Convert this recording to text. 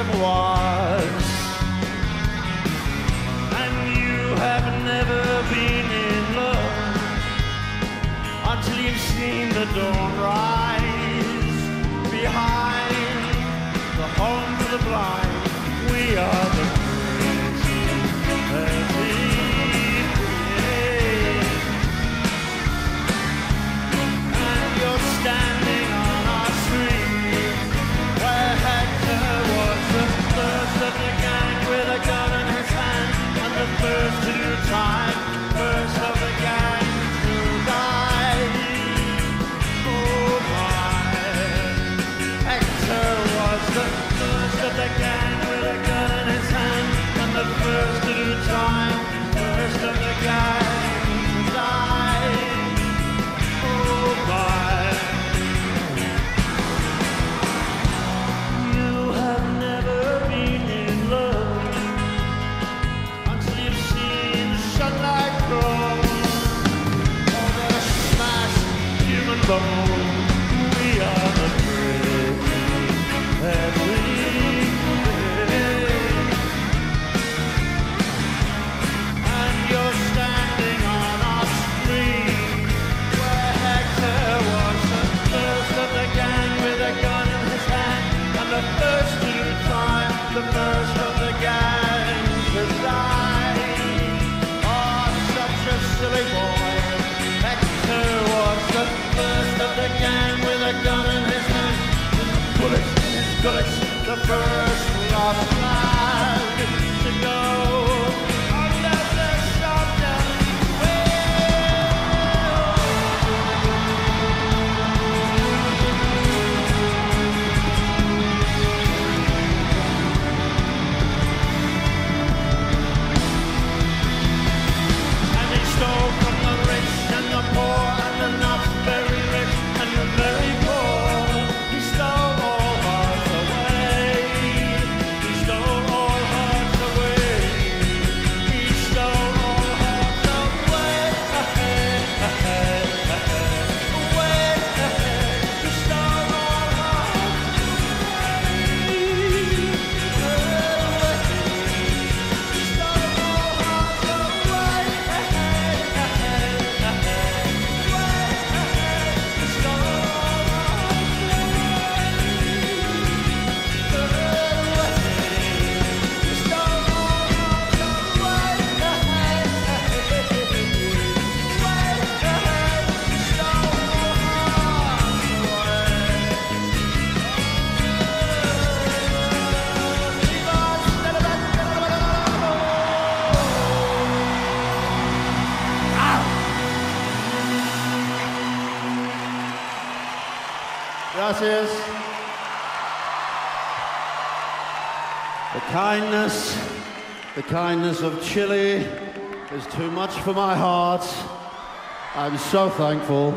it was. And you have never been in love until you've seen the dawn rise behind the homes of the blind. alone. We are the Gracias. The kindness, the kindness of Chile is too much for my heart. I'm so thankful.